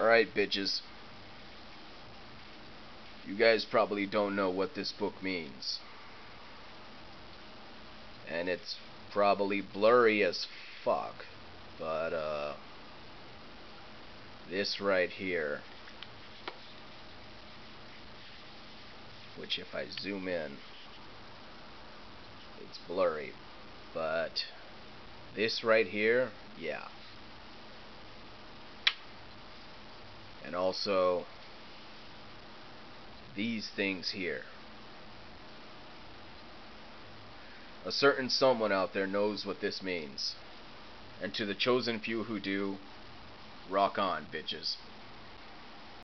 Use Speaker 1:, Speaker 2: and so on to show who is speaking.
Speaker 1: Alright, bitches. You guys probably don't know what this book means. And it's probably blurry as fuck. But, uh... This right here. Which if I zoom in, it's blurry. But, this right here, yeah. And also these things here. A certain someone out there knows what this means. And to the chosen few who do, rock on, bitches.